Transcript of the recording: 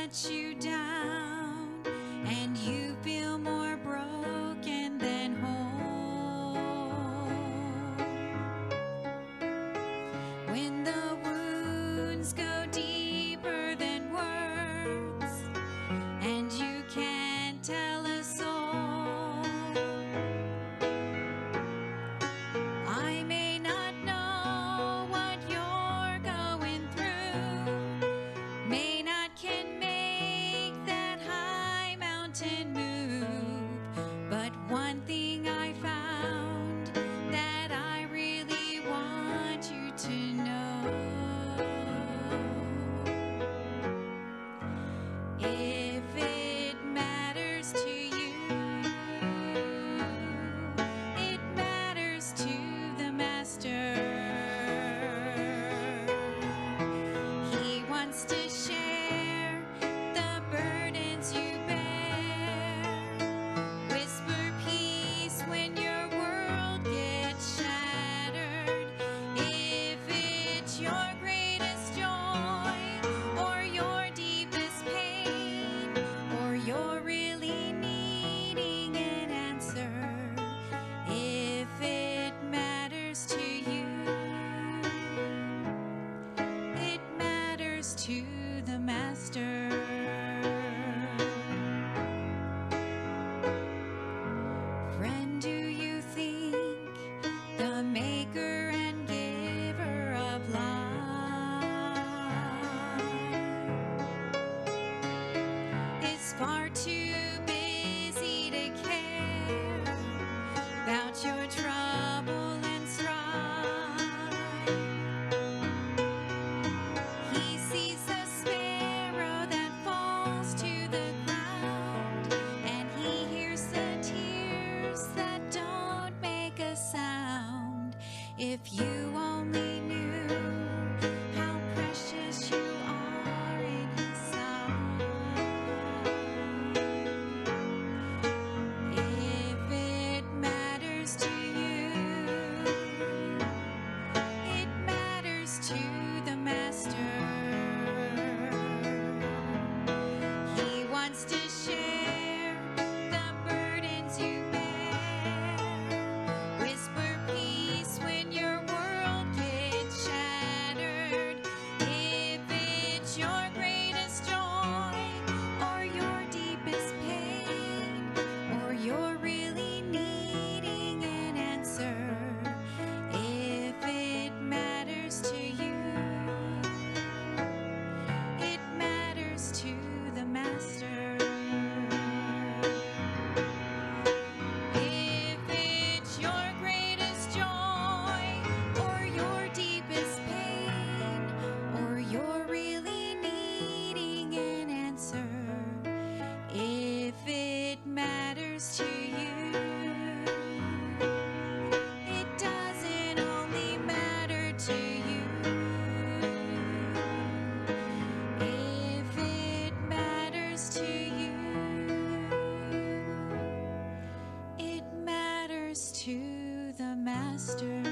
let you down and you feel more broken than whole. When the wounds go master. to the Master. Friend, do you think the Maker and Giver of life is far too If you want master.